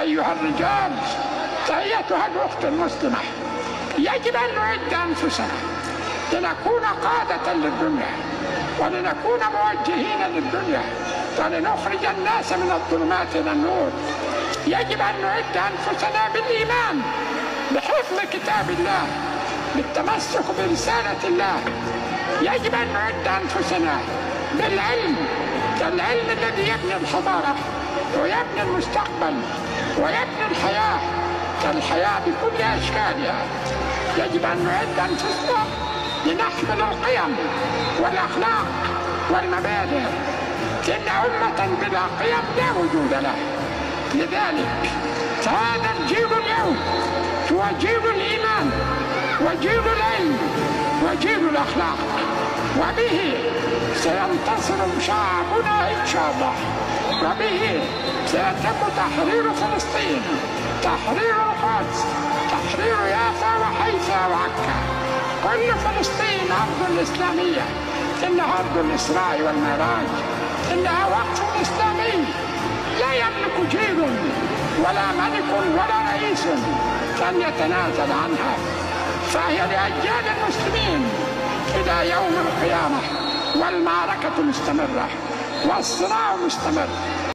أيها الرجال أيتها الأخت المسلمة. يجب أن نعد أنفسنا لنكون قادة للدنيا ولنكون موجهين للدنيا ولنخرج الناس من الظلمات إلى النور. يجب أن نعد أنفسنا بالإيمان بحفظ كتاب الله بالتمسك برسالة الله. يجب أن نعد أنفسنا بالعلم العلم الذي يبني الحضارة ويبني المستقبل. ويبني الحياة الحياة بكل أشكالها. يجب أن نعد أنفسنا لنحمل القيم والأخلاق والمبادئ. إن أمة بلا قيم لا وجود لها. لذلك هذا الجيل اليوم هو جيل الإيمان وجيل العلم وجيل الأخلاق. وبه سينتصر شعبنا إن شاء الله. وبه سيتم تحرير فلسطين. تحرير القدس. تحرير يافا وحيفا وعكا. كل فلسطين أرض إسلامية. إنها أرض الإسراء والمعراج. إنها وقف إسلامي. لا يملك جيل ولا ملك ولا رئيس أن يتنازل عنها. فهي لأجيال المسلمين إلى يوم القيامة والمعركة مستمرة. والصراع مستمر